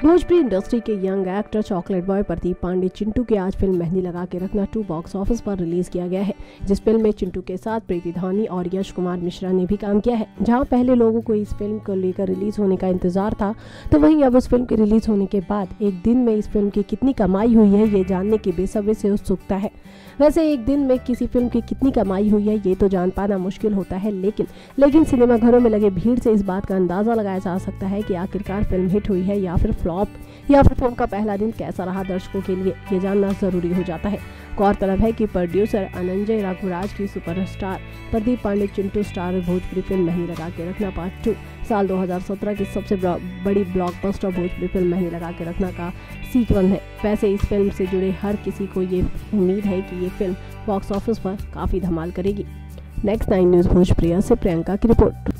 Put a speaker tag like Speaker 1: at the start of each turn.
Speaker 1: Bhojpuri industry के young actor chocolate boy Pradeep Pandey Chintu की आज film Mehandi Laga Ke Rakhna two box office पर release किया गया है, जिस फ़िल्म में चिंटू के साथ प्रीति धानी और यश कुमार मिश्रा ने भी काम किया है। जहाँ पहले लोगों को इस फ़िल्म को लेकर रिलीज़ होने का इंतज़ार था तो वहीं अब उस फ़िल्म के रिलीज़ होने के बाद एक दिन में इस फ़िल्म की कितनी कमाई हुई है, ये जानने की बेसब्री से उत्सुकता है। वैसे एक दिन में किसी फ़िल्म की कितनी कमाई हुई है, ये तो जान पाना मुश्किल होता है, लेकिन लेकिन सिनेमाघरों में लगे भीड़ से इस बात का अंदाज़ा लगाया जा सकता है कि आखिरकार फ़िल्म हिट हुई है या फिर फ्लॉप या फिर फ़िल्म का पहला दिन कैसा रहा दर्शकों के लिए, ये जानना ज़रूरी हो जाता है। गौरतलब है कि प्रोड्यूसर अनंजय रघुराज की superstar Pradeep Pandey, Chintu star, Bhojpuri film नहीं लगा के रखना पार्ट टू साल 2017 की सबसे बड़ी ब्लॉकबस्टर भोजपुरी फ़िल्म नहीं लगा के रखना का सीक्वल है। वैसे इस फ़िल्म से जुड़े हर किसी को ये उम्मीद है कि ये फ़िल्म बॉक्स ऑफ़िस पर काफ़ी धमाल करेगी। नेक्स्ट नाइन न्यूज़ भोजप्रिया से प्रियंका की report